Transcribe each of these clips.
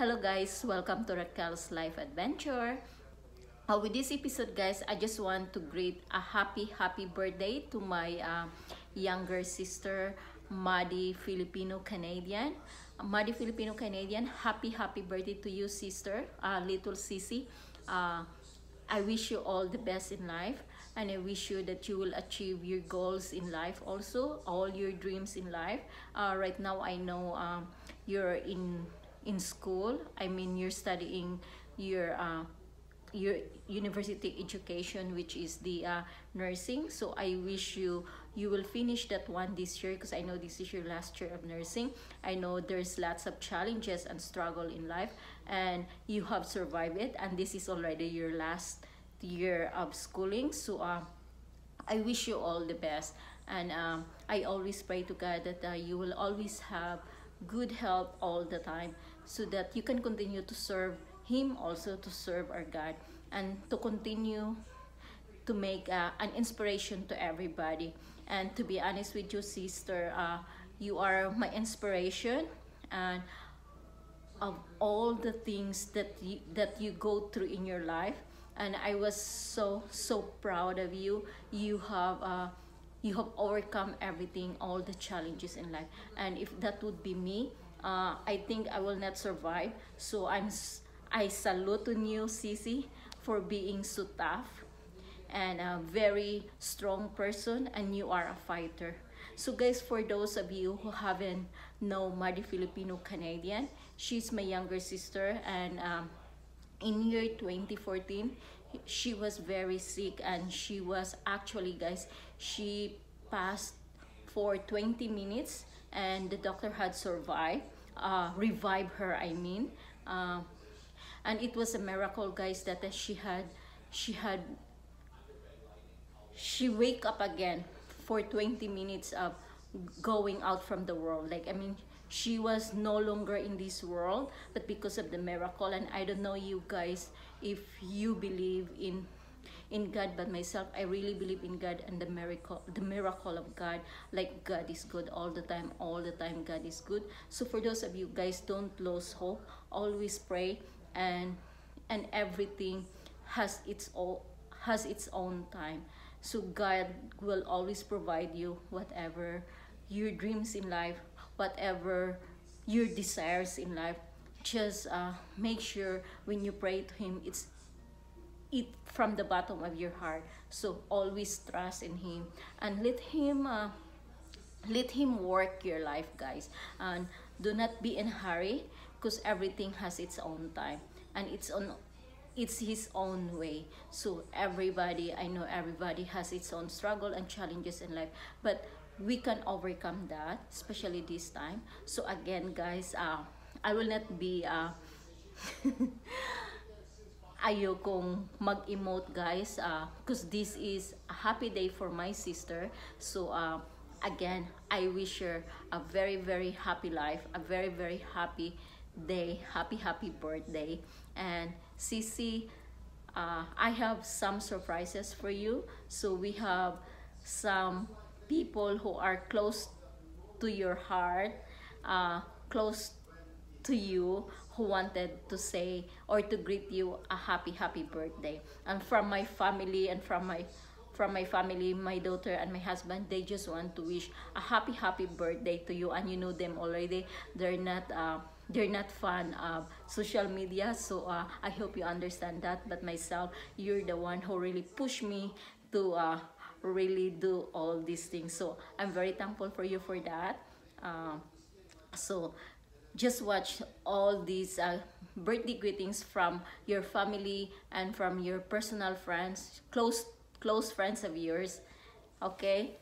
Hello guys, welcome to Raquel's Life Adventure. Uh, with this episode guys, I just want to greet a happy happy birthday to my uh, younger sister, Maddie Filipino Canadian. Uh, Maddie Filipino Canadian, happy happy birthday to you sister, uh, little Sissy. Uh, I wish you all the best in life and I wish you that you will achieve your goals in life also, all your dreams in life. Uh, right now I know um, you're in in school. I mean you're studying your uh, your university education which is the uh, nursing. So i wish you you will finish that one this year because i know this is your last year of nursing. I know there's lots of challenges and struggle in life and you have survived it and this is already your last year of schooling. So uh, i wish you all the best and um, i always pray to god that uh, you will always have good health all the time so that you can continue to serve him also to serve our God and to continue to make uh, an inspiration to everybody. And to be honest with you, sister, uh, you are my inspiration and of all the things that you, that you go through in your life. And I was so so proud of you. You have uh, you have overcome everything, all the challenges in life. And if that would be me, uh, I think I will not survive. So I'm I salute to you, Sissy, for being so tough and a very strong person and you are a fighter. So guys, for those of you who haven't know Madi Filipino Canadian, she's my younger sister and um, in year 2014, she was very sick and she was actually guys, she passed for 20 minutes and the doctor had survived, uh, revived her I mean. Uh, and it was a miracle guys that she had she had she wake up again for 20 minutes of going out from the world like i mean she was no longer in this world but because of the miracle and i don't know you guys if you believe in in God but myself I really believe in God and the miracle the miracle of God. Like God is good all the time all the time God is good. So for those of you guys don't lose hope. Always pray and and everything has its own has its own time. So god will always provide you whatever your dreams in life whatever your desires in life. Just uh, make sure when you pray to him it's it from the bottom of your heart. So always trust in him. And let him uh, let him work your life guys. And do not be in hurry because everything has its own time. And it's on it's his own way. So everybody i know everybody has its own struggle and challenges in life but we can overcome that especially this time. So again guys uh, i will not be uh, ayokong mag-emote guys. Because uh, this is a happy day for my sister. So uh, again i wish her a very very happy life a very very happy day happy happy birthday. And Sissy uh, I have some surprises for you. So we have some people who are close to your heart uh, close to you who wanted to say or to greet you a happy happy birthday. And from my family and from my from my family, my daughter and my husband, they just want to wish a happy, happy birthday to you. And you know them already. They're not uh, they're not fan of social media. So uh, I hope you understand that. But myself you're the one who really pushed me to uh, really do all these things. So I'm very thankful for you for that. Uh, so just watch all these uh, birthday greetings from your family and from your personal friends close close friends of yours okay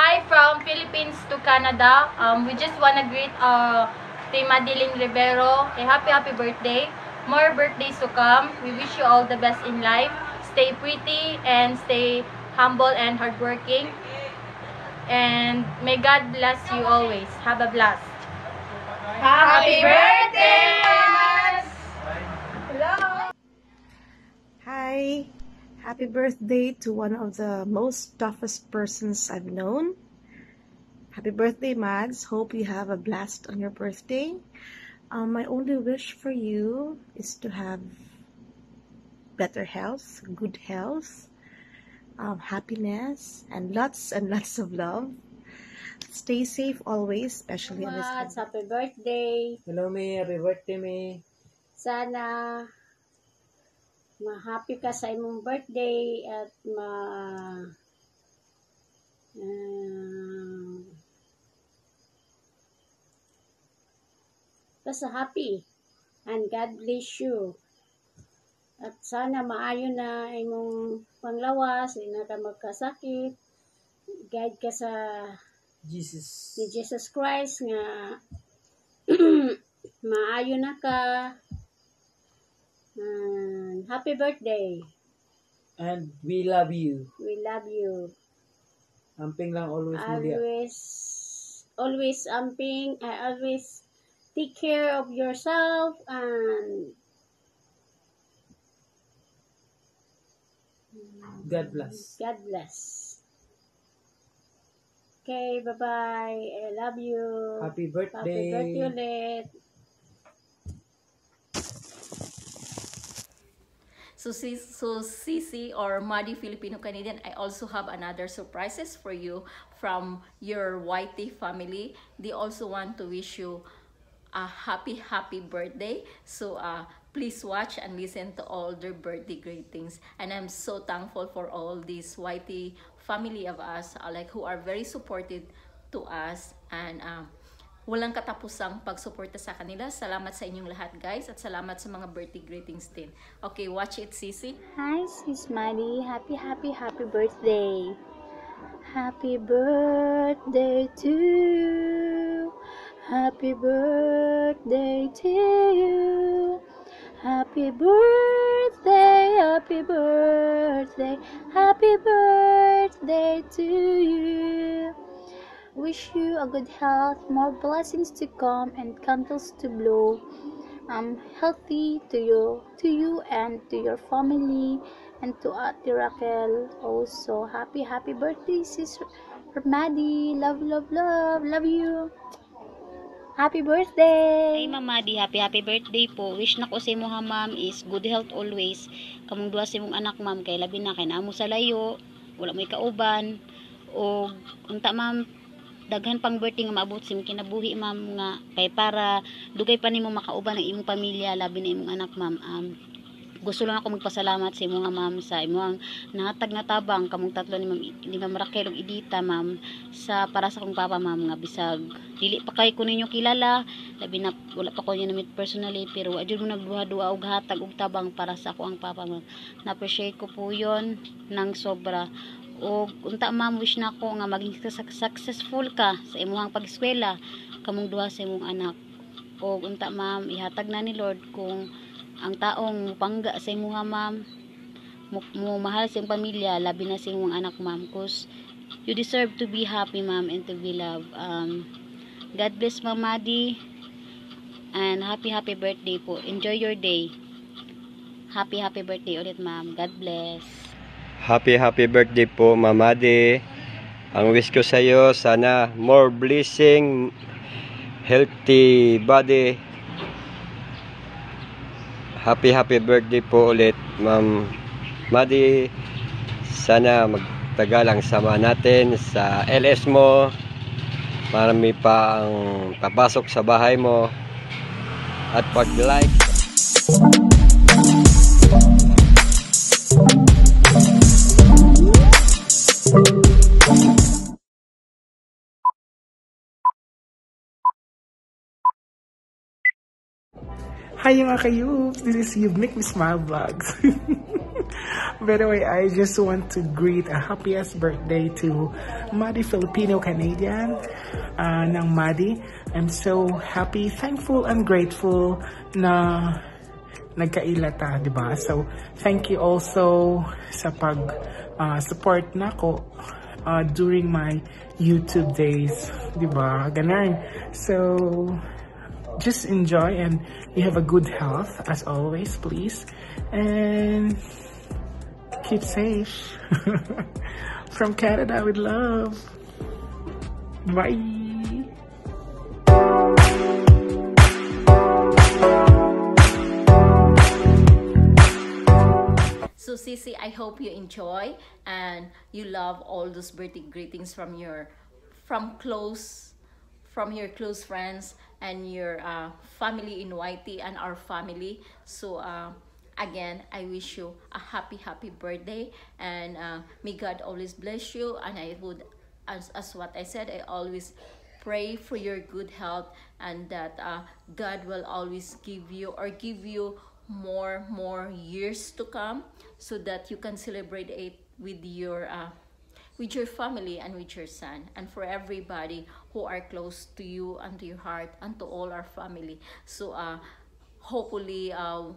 Hi from Philippines to Canada. Um, we just want to greet uh, Team Madeline Rivero a happy, happy birthday. More birthdays to come. We wish you all the best in life. Stay pretty and stay humble and hardworking. And may God bless you always. Have a blast. Happy birthday! Hello! Hi! Happy birthday to one of the most toughest persons I've known. Happy birthday, Mads. Hope you have a blast on your birthday. Um, my only wish for you is to have better health, good health, um, happiness, and lots and lots of love. Stay safe always, especially on this time. happy birthday. Hello, May. Happy birthday, May. Sana ma-happy ka sa imong birthday at ma um, basta happy and God bless you. At sana maayo na imong panglawas, ina ka magkasakit, guide ka sa Jesus. ni Jesus Christ nga maayo na ka. And happy birthday. And we love you. We love you. Amping lang always mo diya. Always, always amping. I always take care of yourself and God bless. God bless. Okay, bye-bye. I love you. Happy birthday. Happy birthday ulit. So, so Sisi or Madi Filipino Canadian, I also have another surprises for you from your YT family. They also want to wish you a happy, happy birthday. So, uh, please watch and listen to all their birthday greetings. And I'm so thankful for all these YT family of us, uh, like who are very supportive to us and um, walang katapusang pagsuporta sa kanila. Salamat sa inyong lahat, guys. At salamat sa mga birthday greetings din. Okay, watch it, Sisi. Hi, Sis Maddie. Happy, happy, happy birthday. Happy birthday to you. Happy birthday to you. Happy birthday, happy birthday, happy birthday to you. Wish you a good health, more blessings to come, and candles to blow. I'm healthy to you, to you and to your family, and to Ate Raquel. Also, happy, happy birthday, sis Maddie. Love, love, love, love you. Happy birthday! Ay, Ma'am Madi, happy happy birthday po. Wish na ko sa imo ha, ma'am, is good health always. Kamong duha sa imong anak, ma'am, kay labi na kay naamo sa layo, wala may kauban. O, unta, ma'am, daghan pang birthday nga maabot sa imong kinabuhi, ma'am, nga kay para dugay pa nimo makauban ang imong pamilya, labi na imong anak, ma'am. Um, gusto lang ako magpasalamat sa imo nga ma'am sa imong nahatag nga tabang kamong tatlo ni ma'am ni ma'am Raquel ug Edita ma'am sa para sa akong papa ma'am nga bisag dili pa kay ko ninyo kilala labi na wala pa ko niyo na-meet personally pero adyo mo nagduha-duha og hatag og tabang para sa ako ang papa ma'am. Na-appreciate ko po yon ng sobra. O unta ma'am wish na ko nga maging successful ka sa imong pag-eskwela kamong duha sa imong anak. O unta ma'am ihatag na ni Lord kung ang taong mupangga sa imuha ma'am. Mo, mo mahal sa pamilya labi na sa imong anak ma'am. Cause you deserve to be happy ma'am and to be loved. Um, God bless Ma'am Madi and happy happy birthday po. Enjoy your day. Happy happy birthday ulit ma'am. God bless. Happy happy birthday po Mamadi. Ang wish ko sa iyo sana more blessing, healthy body. Happy happy birthday po ulit Ma'am Madi. Sana magtagalang sama natin sa LS mo. Marami pa ang papasok sa bahay mo. At pag-like Hi mga kayubs! This is You Make Me Smile Vlogs. By the way, I just want to greet a happiest birthday to Madi Filipino Canadian uh, ng Madi. I'm so happy, thankful, and grateful na nagkaila ta, di ba? So, thank you also sa pag uh, support nako uh, during my YouTube days, di ba? Ganun. So, just enjoy and you have a good health as always, please. And keep safe. From Canada with love. Bye! So Sisi, I hope you enjoy and you love all those birthday greetings from your from close from your close friends and your uh, family in YT and our family. So uh, again, I wish you a happy happy birthday and uh, may God always bless you and I would as, as what I said, I always pray for your good health and that uh, God will always give you or give you more more years to come so that you can celebrate it with your uh, with your family and with your son and for everybody who are close to you and to your heart and to all our family so uh, hopefully uh,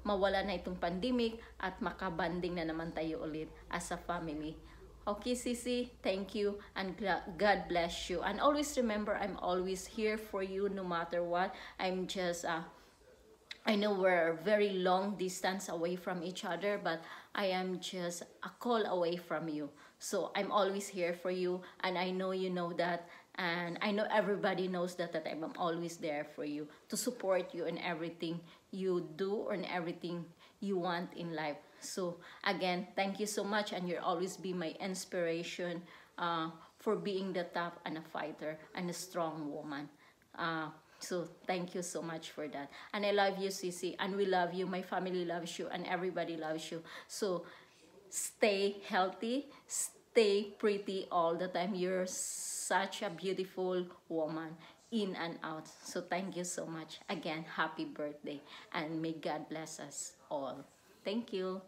mawala na itong pandemic at makabanding na naman tayo ulit as a family Okay, Sisi, thank you and God bless you. And always remember, I'm always here for you no matter what. I'm just uh, I know we're very long distance away from each other, but I am just a call away from you. So I'm always here for you, and I know you know that, and I know everybody knows that, that I'm always there for you to support you in everything you do and everything you want in life. So again, thank you so much, and you'll always be my inspiration uh, for being the tough and a fighter and a strong woman. Uh, so thank you so much for that. And I love you, Sisi. And we love you. My family loves you. And everybody loves you. So stay healthy. Stay pretty all the time. You're such a beautiful woman in and out. So thank you so much. Again, happy birthday. And may God bless us all. Thank you.